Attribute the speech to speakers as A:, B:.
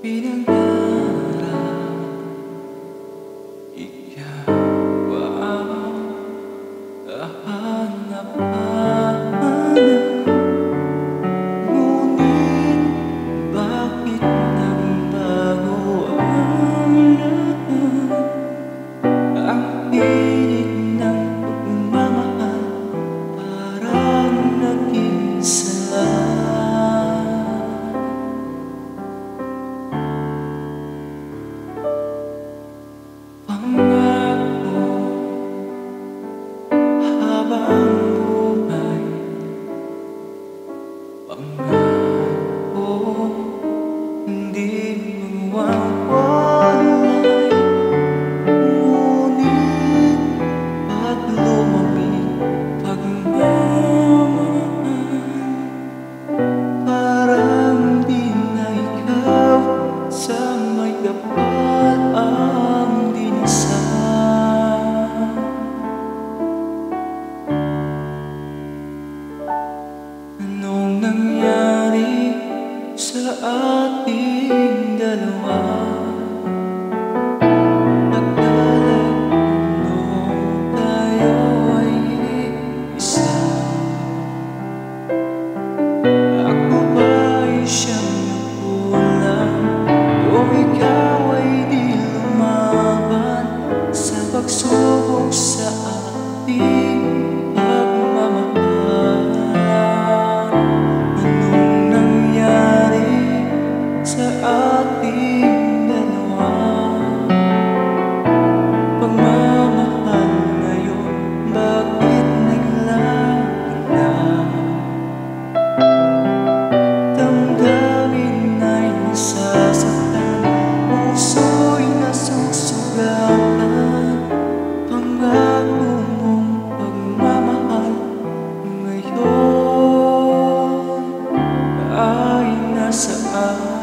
A: Beating Akin? us up.